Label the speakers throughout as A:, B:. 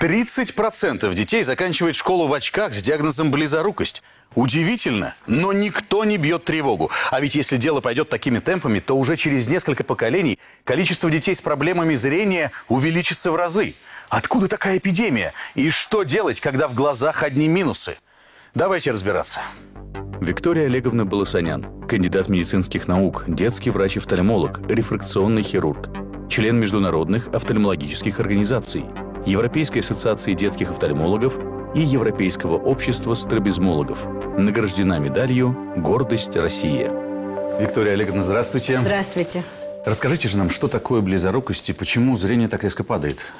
A: 30% детей заканчивает школу в очках с диагнозом близорукость. Удивительно, но никто не бьет тревогу. А ведь если дело пойдет такими темпами, то уже через несколько поколений количество детей с проблемами зрения увеличится в разы. Откуда такая эпидемия? И что делать, когда в глазах одни минусы? Давайте разбираться. Виктория Олеговна Баласанян, кандидат медицинских наук, детский врач-офтальмолог, рефракционный хирург, член международных офтальмологических организаций, Европейской ассоциации детских офтальмологов и Европейского общества стробизмологов. Награждена медалью «Гордость России». Виктория Олеговна, здравствуйте.
B: Здравствуйте.
A: Расскажите же нам, что такое близорукость и почему зрение так резко падает?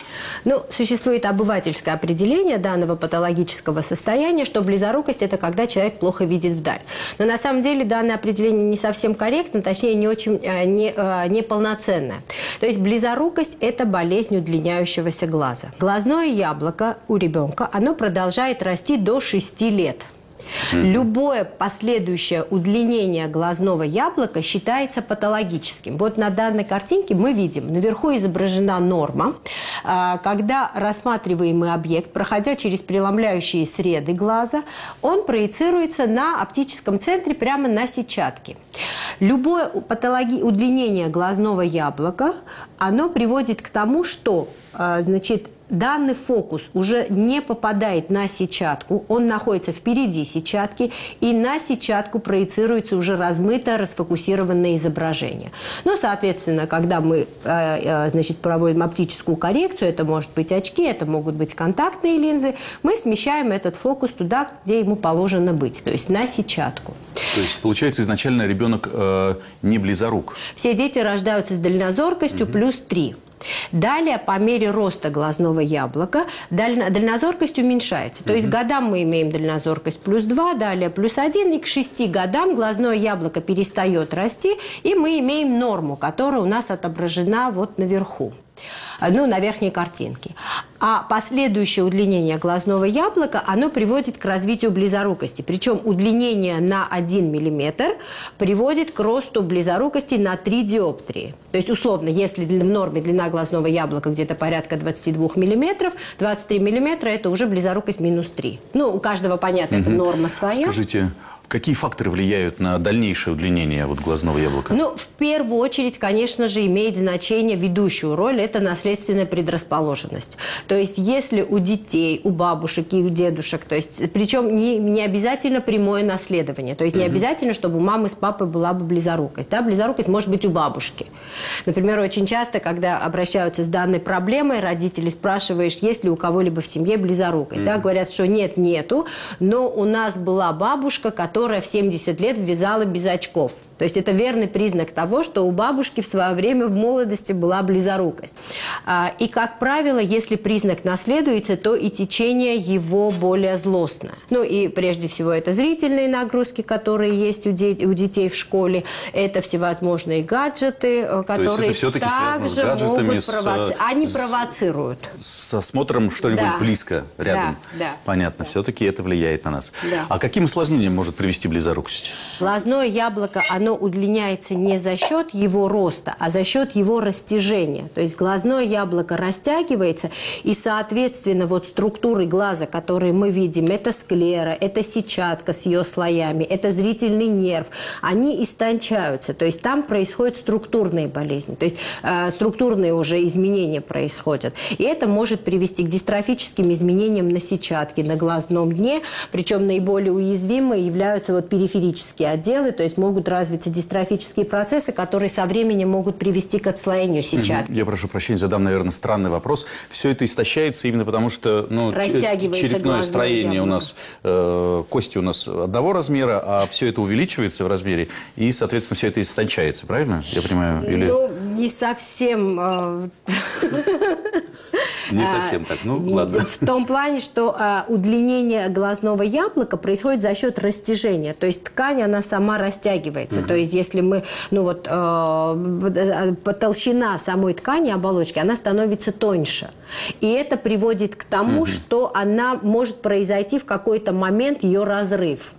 B: Ну, существует обывательское определение данного патологического состояния, что близорукость – это когда человек плохо видит вдаль. Но на самом деле данное определение не совсем корректно, точнее, не очень э, не, э, неполноценное. То есть близорукость – это болезнь удлиняющегося глаза. Глазное яблоко у ребенка, оно продолжает расти до 6 лет – Любое последующее удлинение глазного яблока считается патологическим. Вот на данной картинке мы видим, наверху изображена норма, а, когда рассматриваемый объект, проходя через преломляющие среды глаза, он проецируется на оптическом центре прямо на сетчатке. Любое патологи... удлинение глазного яблока, оно приводит к тому, что а, значит, данный фокус уже не попадает на сетчатку, он находится впереди сетчатки, и на сетчатку проецируется уже размытое, расфокусированное изображение. Ну, соответственно, когда мы э, э, значит, проводим оптическую коррекцию, это может быть очки, это могут быть контактные линзы, мы смещаем этот фокус туда, где ему положено быть, то есть на сетчатку.
A: То есть, получается, изначально ребенок э, не близорук?
B: Все дети рождаются с дальнозоркостью угу. плюс 3. Далее, по мере роста глазного яблока, дальнозоркость уменьшается. То есть годам мы имеем дальнозоркость плюс 2, далее плюс 1, и к 6 годам глазное яблоко перестает расти, и мы имеем норму, которая у нас отображена вот наверху ну, на верхней картинке. А последующее удлинение глазного яблока, оно приводит к развитию близорукости. Причем удлинение на 1 мм приводит к росту близорукости на 3 диоптрии. То есть, условно, если в норме длина глазного яблока где-то порядка 22 мм, 23 мм – это уже близорукость минус 3. Ну, у каждого, понятно, угу. это норма своя.
A: Скажите, Какие факторы влияют на дальнейшее удлинение вот глазного яблока?
B: Ну, в первую очередь, конечно же, имеет значение ведущую роль – это наследственная предрасположенность. То есть, если у детей, у бабушек и у дедушек, то есть, причем не, не обязательно прямое наследование, то есть, не обязательно, чтобы у мамы с папой была бы близорукость. Да? Близорукость может быть у бабушки. Например, очень часто, когда обращаются с данной проблемой, родители спрашиваешь, есть ли у кого-либо в семье близорукость. Mm-hmm. Да? Говорят, что нет, нету, но у нас была бабушка, которая которая в 70 лет вязала без очков. То есть это верный признак того, что у бабушки в свое время в молодости была близорукость. А, и, как правило, если признак наследуется, то и течение его более злостное. Ну и прежде всего это зрительные нагрузки, которые есть у, де у детей в школе. Это всевозможные гаджеты, э, которые также могут провоцировать. Они с, провоцируют.
A: С осмотром что-нибудь да. близко рядом. Да, да. Понятно. Да. Все-таки это влияет на нас. Да. А каким осложнением может привести близорукость?
B: Глазное яблоко, оно оно удлиняется не за счет его роста, а за счет его растяжения. То есть глазное яблоко растягивается, и, соответственно, вот структуры глаза, которые мы видим, это склера, это сетчатка с ее слоями, это зрительный нерв, они истончаются. То есть там происходят структурные болезни, то есть э, структурные уже изменения происходят. И это может привести к дистрофическим изменениям на сетчатке, на глазном дне, причем наиболее уязвимые являются вот периферические отделы, то есть могут развить эти дистрофические процессы, которые со временем могут привести к отслоению сетчатки.
A: Я прошу прощения, задам, наверное, странный вопрос. Все это истощается именно потому, что ну, черепное строение яблоко. у нас, э, кости у нас одного размера, а все это увеличивается в размере, и, соответственно, все это истончается, правильно? Я понимаю?
B: Или... Ну, не совсем... Э,
A: Не совсем так, ну ладно.
B: В том плане, что а, удлинение глазного яблока происходит за счет растяжения. То есть ткань, она сама растягивается. То есть если мы, ну вот, э, толщина самой ткани, оболочки, она становится тоньше. И это приводит к тому, что она может произойти в какой-то момент ее разрыв.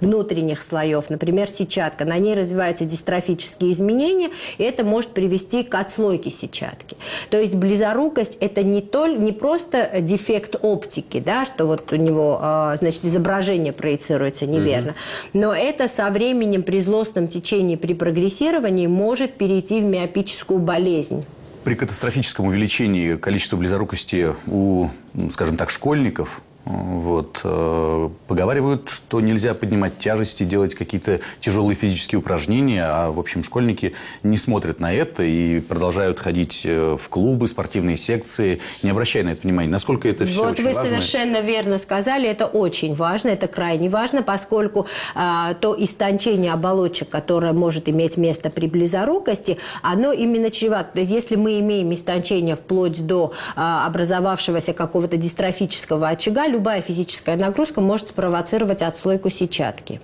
B: Внутренних слоев, например, сетчатка, на ней развиваются дистрофические изменения, и это может привести к отслойке сетчатки. То есть близорукость – это не, то, не просто дефект оптики, да, что вот у него, а, значит, изображение проецируется неверно, угу. но это со временем при злостном течении, при прогрессировании может перейти в миопическую болезнь
A: при катастрофическом увеличении количества близорукости у, скажем так, школьников вот. Э, поговаривают, что нельзя поднимать тяжести, делать какие-то тяжелые физические упражнения, а, в общем, школьники не смотрят на это и продолжают ходить э, в клубы, спортивные секции, не обращая на это внимания. Насколько это все
B: вот
A: очень
B: вы
A: важно?
B: совершенно верно сказали, это очень важно, это крайне важно, поскольку а, то истончение оболочек, которое может иметь место при близорукости, оно именно чревато. То есть, если мы имеем истончение вплоть до а, образовавшегося какого-то дистрофического очага, любая физическая нагрузка может спровоцировать отслойку сетчатки.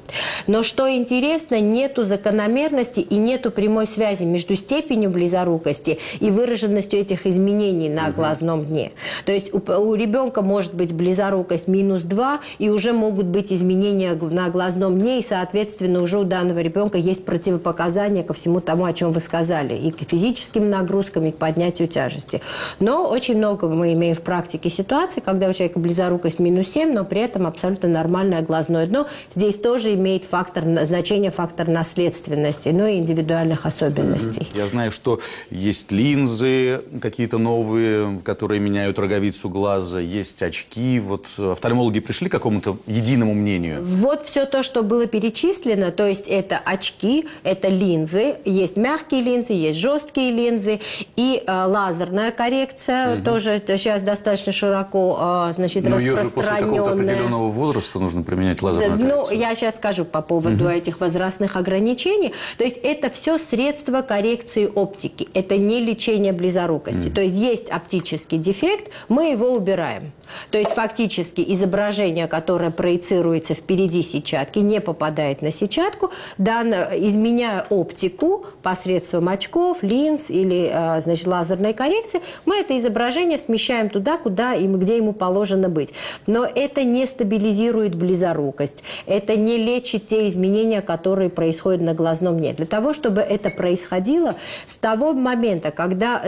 B: Но что интересно, нету закономерности и нету прямой связи между степенью близорукости и выраженностью этих изменений на угу. глазном дне. То есть у, у ребенка может быть близорукость минус 2, и уже могут быть изменения на глазном дне, и, соответственно, уже у данного ребенка есть противопоказания ко всему тому, о чем вы сказали, и к физическим нагрузкам, и к поднятию тяжести. Но очень много мы имеем в практике ситуаций, когда у человека близорукость минус 7, но при этом абсолютно нормальное глазное дно. Здесь тоже имеет фактор, значение фактор наследственности, но и индивидуальных особенностей.
A: Я знаю, что есть линзы какие-то новые, которые меняют роговицу глаза, есть очки. Вот офтальмологи пришли к какому-то единому мнению?
B: Вот все то, что было перечислено, то есть это очки, это линзы, есть мягкие линзы, есть жесткие линзы и э, лазерная коррекция, угу. тоже сейчас достаточно широко э, значит, распространена
A: после какого-то определенного возраста нужно применять лазерную
B: да, Ну, я сейчас скажу по поводу угу. этих возрастных ограничений. То есть это все средства коррекции оптики. Это не лечение близорукости. Угу. То есть есть оптический дефект, мы его убираем. То есть фактически изображение, которое проецируется впереди сетчатки, не попадает на сетчатку, данно, изменяя оптику посредством очков, линз или э, значит, лазерной коррекции, мы это изображение смещаем туда, куда им, где ему положено быть. Но это не стабилизирует близорукость, это не лечит те изменения, которые происходят на глазном дне. Для того, чтобы это происходило, с того момента, когда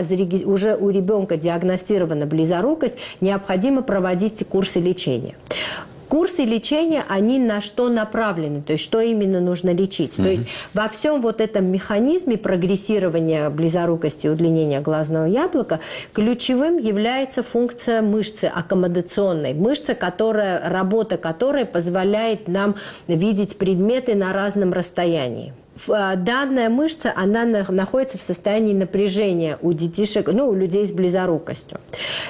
B: уже у ребенка диагностирована близорукость, необходимо проводить курсы лечения. Курсы лечения, они на что направлены, то есть что именно нужно лечить. Mm -hmm. То есть во всем вот этом механизме прогрессирования близорукости и удлинения глазного яблока ключевым является функция мышцы аккомодационной. Мышца, которая, работа которой позволяет нам видеть предметы на разном расстоянии. А, данная мышца, она находится в состоянии напряжения у детишек, ну, у людей с близорукостью.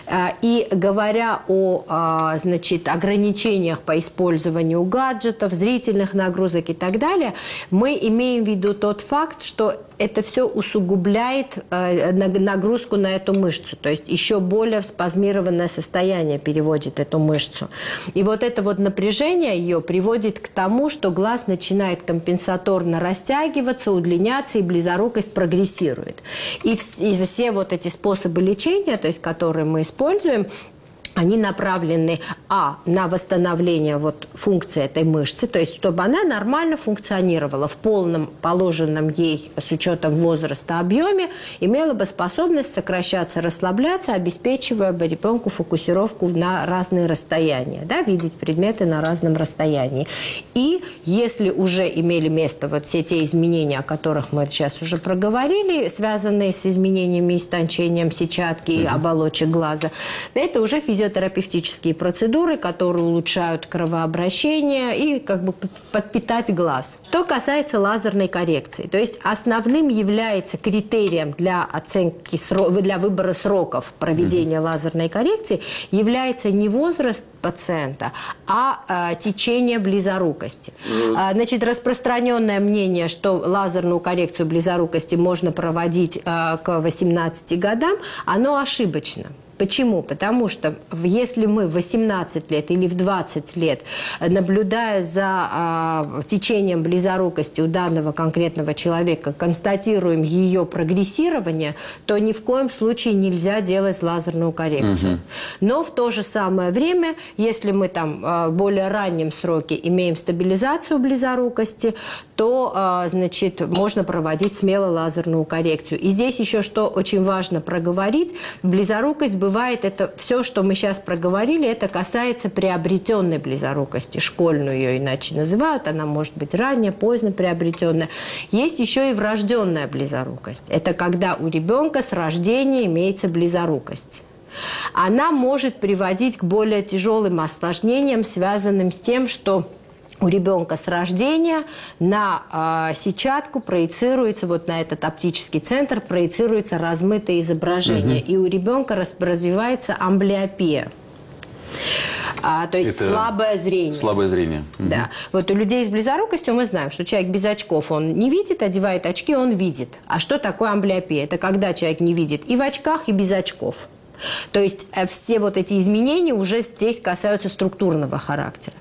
B: А, и говоря о, а, значит, ограничениях по использованию гаджетов, зрительных нагрузок и так далее, мы имеем в виду тот факт, что это все усугубляет э, нагрузку на эту мышцу. То есть еще более в спазмированное состояние переводит эту мышцу. И вот это вот напряжение ее приводит к тому, что глаз начинает компенсаторно растягиваться, удлиняться, и близорукость прогрессирует. И, все вот эти способы лечения, то есть которые мы используем, они направлены, а, на восстановление вот функции этой мышцы, то есть чтобы она нормально функционировала в полном положенном ей с учетом возраста объеме, имела бы способность сокращаться, расслабляться, обеспечивая бы ребенку фокусировку на разные расстояния, да, видеть предметы на разном расстоянии. И если уже имели место вот все те изменения, о которых мы сейчас уже проговорили, связанные с изменениями истончением сетчатки и оболочек глаза, это уже физиологически физиотерапевтические процедуры, которые улучшают кровообращение и как бы подпитать глаз. Что касается лазерной коррекции, то есть основным является критерием для оценки, для выбора сроков проведения mm-hmm. лазерной коррекции является не возраст пациента, а, а течение близорукости. А, значит, распространенное мнение, что лазерную коррекцию близорукости можно проводить а, к 18 годам, оно ошибочно. Почему? Потому что если мы в 18 лет или в 20 лет, наблюдая за э, течением близорукости у данного конкретного человека, констатируем ее прогрессирование, то ни в коем случае нельзя делать лазерную коррекцию. Угу. Но в то же самое время, если мы там э, в более раннем сроке имеем стабилизацию близорукости, то, э, значит, можно проводить смело лазерную коррекцию. И здесь еще что очень важно проговорить, близорукость бывает, это все, что мы сейчас проговорили, это касается приобретенной близорукости, школьную ее иначе называют, она может быть ранее, поздно приобретенная. Есть еще и врожденная близорукость. Это когда у ребенка с рождения имеется близорукость она может приводить к более тяжелым осложнениям, связанным с тем, что у ребенка с рождения на э, сетчатку проецируется, вот на этот оптический центр проецируется размытое изображение. Угу. И у ребенка раз, развивается амблиопия. А, то есть Это слабое зрение.
A: Слабое зрение.
B: Да. Угу. Вот у людей с близорукостью мы знаем, что человек без очков, он не видит, одевает очки, он видит. А что такое амблиопия? Это когда человек не видит и в очках, и без очков. То есть э, все вот эти изменения уже здесь касаются структурного характера.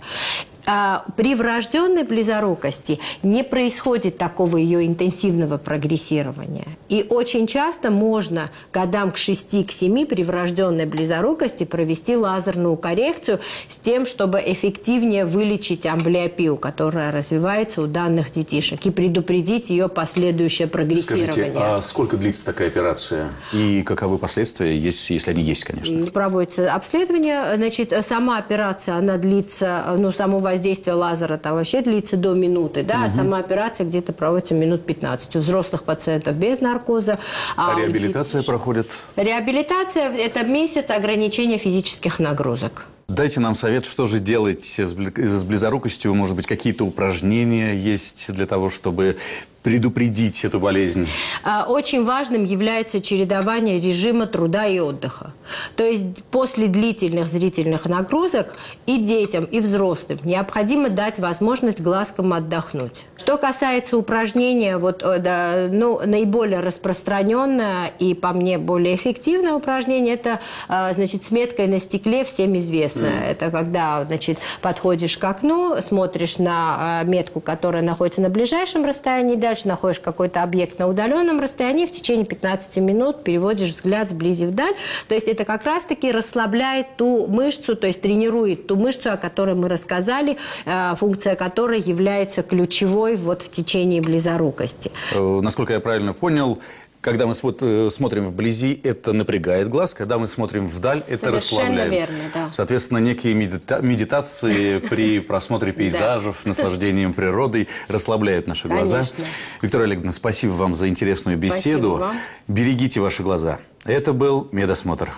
B: А, при врожденной близорукости не происходит такого ее интенсивного прогрессирования. И очень часто можно годам к 6-7 при врожденной близорукости провести лазерную коррекцию с тем, чтобы эффективнее вылечить амблиопию, которая развивается у данных детишек, и предупредить ее последующее прогрессирование.
A: Скажите, а сколько длится такая операция? И каковы последствия, если, если они есть, конечно?
B: Проводится обследование. Значит, сама операция, она длится, ну, само воздействие лазера там вообще длится до минуты, да, угу. а сама операция где-то проводится минут 15. У взрослых пациентов без наркоза.
A: А, а реабилитация детей... проходит?
B: Реабилитация – это месяц ограничения физических нагрузок.
A: Дайте нам совет, что же делать с близорукостью. Может быть, какие-то упражнения есть для того, чтобы предупредить эту болезнь?
B: А, очень важным является чередование режима труда и отдыха. То есть после длительных зрительных нагрузок и детям, и взрослым необходимо дать возможность глазкам отдохнуть. Что касается упражнения, вот, э, да, ну, наиболее распространенное и, по мне, более эффективное упражнение, это, э, значит, с меткой на стекле всем известное. Mm. Это когда, значит, подходишь к окну, смотришь на э, метку, которая находится на ближайшем расстоянии, дальше находишь какой-то объект на удаленном расстоянии, в течение 15 минут переводишь взгляд сблизи вдаль. То есть это как раз-таки расслабляет ту мышцу, то есть тренирует ту мышцу, о которой мы рассказали, функция которой является ключевой вот в течение близорукости.
A: Э, насколько я правильно понял, когда мы э, смотрим вблизи, это напрягает глаз. Когда мы смотрим вдаль, это Совершенно расслабляет.
B: верно, да.
A: Соответственно, некие медита медитации при просмотре пейзажев, наслаждением природой расслабляют наши глаза. Виктория Олеговна, спасибо вам за интересную беседу. Берегите ваши глаза. Это был Медосмотр.